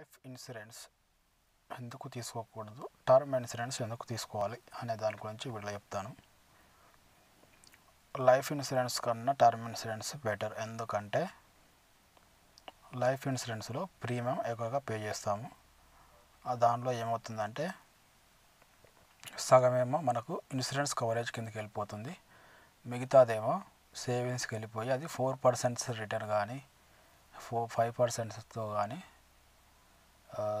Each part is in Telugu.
లైఫ్ ఇన్సూరెన్స్ ఎందుకు తీసుకోకూడదు? టర్మ్ ఇన్సూరెన్స్ ఎందుకు తీసుకోవాలి? అనే దాని గురించి వీళ్ళు చెప్తాను. లైఫ్ ఇన్సూరెన్స్ కన్నా టర్మ్ ఇన్సూరెన్స్ బెటర్. ఎందుకంటే లైఫ్ ఇన్సూరెన్స్లో ప్రీమియం ఎక్కువగా పే చేస్తాము. ఆ దానిలో ఏమవుతుందంటే సగమేమో మనకు ఇన్సూరెన్స్ కవరేజ్ కిందకి వెళ్ళిపోతుంది. మిగతాదేమో సేవింగ్స్కి వెళ్ళిపోయి అది ఫోర్ పర్సెంట్స్ రిటర్న్ కానీ ఫోర్ ఫైవ్ పర్సెంట్స్తో కానీ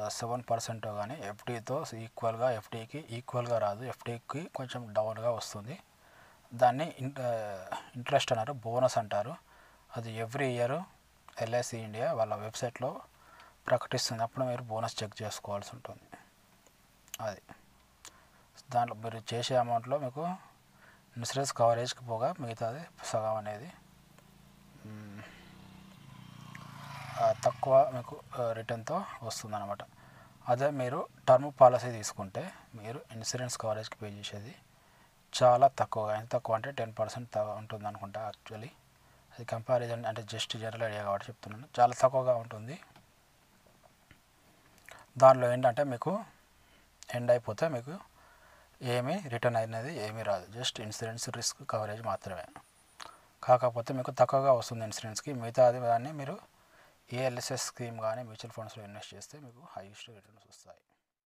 సెవెన్ పర్సెంట్ కానీ ఎఫ్డీతో ఈక్వల్గా ఎఫ్డీకి ఈక్వల్గా రాదు. ఎఫ్డీకి కొంచెం డౌన్గా వస్తుంది. దాన్ని ఇంట్రెస్ట్ అన్నారు బోనస్ అంటారు. అది ఎవ్రీ ఇయర్ ఎల్ఐసి ఇండియా వాళ్ళ వెబ్సైట్లో ప్రకటిస్తుంది. అప్పుడు మీరు బోనస్ చెక్ చేసుకోవాల్సి ఉంటుంది. అది. దాంట్లో మీరు చేసే అమౌంట్లో మీకు ఇన్సూరెన్స్ కవరేజ్కి పోగా మిగతాది సగం అనేది తక్కువ మీకు రిటర్న్తో వస్తుందన్నమాట. అదే మీరు టర్మ్ పాలసీ తీసుకుంటే మీరు ఇన్సూరెన్స్ కవరేజ్కి పే చేసేది చాలా తక్కువగా ఎంత తక్కువ అంటే టెన్ పర్సెంట్ ఉంటుంది అనుకుంటా యాక్చువల్లీ. అది కంపారిజన్ అంటే జస్ట్ జనరల్ ఐడియా కాబట్టి చెప్తున్నాను. చాలా తక్కువగా ఉంటుంది. దానిలో ఏంటంటే మీకు ఎండ్ అయిపోతే మీకు ఏమీ రిటర్న్ అయినది ఏమీ రాదు. జస్ట్ ఇన్సూరెన్స్ రిస్క్ కవరేజ్ మాత్రమే. కాకపోతే మీకు తక్కువగా వస్తుంది ఇన్సూరెన్స్కి. మిగతాది దాన్ని మీరు ఏఎల్ఎస్ఎస్ స్కీమ్ కానీ మ్యూచువల్ ఫండ్స్లో ఇన్వెస్ట్ చేస్తే మీకు హైయెస్ట్ రిటర్న్స్ వస్తాయి.